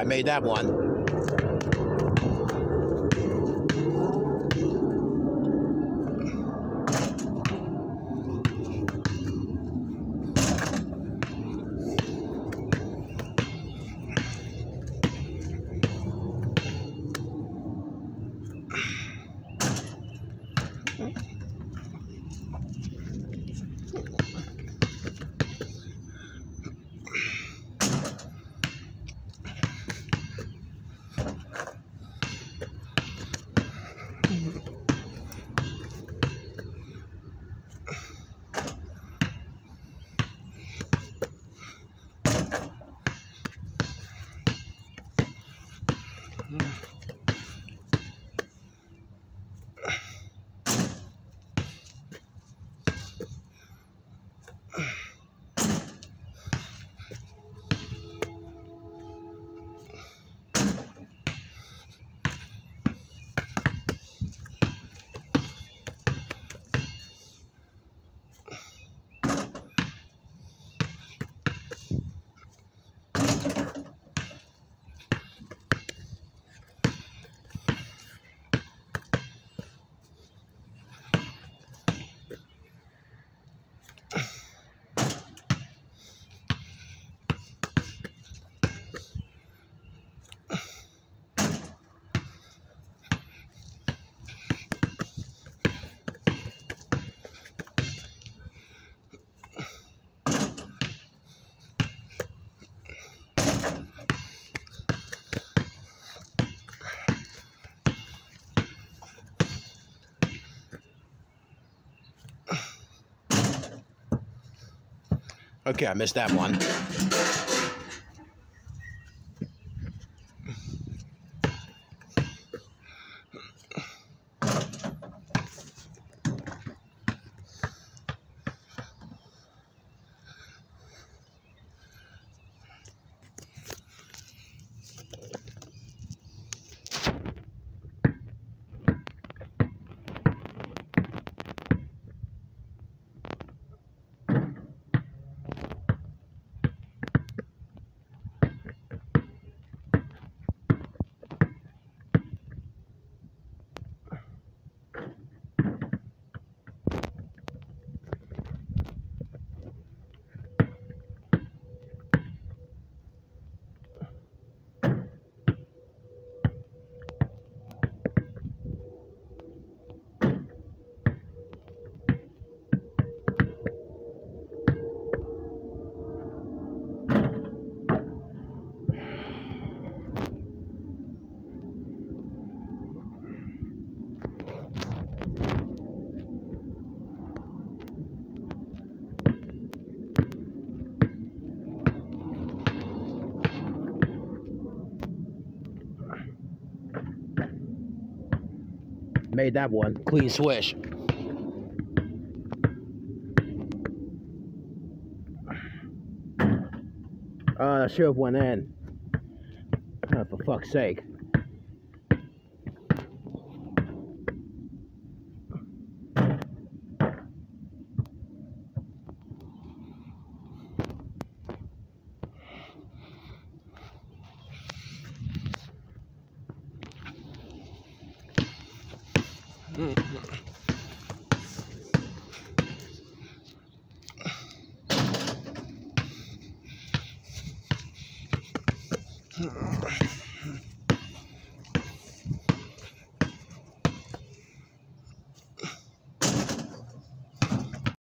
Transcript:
I made that one. Okay, I missed that one. Made that one. Clean swish. Oh, that should have went in. Oh, for fuck's sake. 嗯。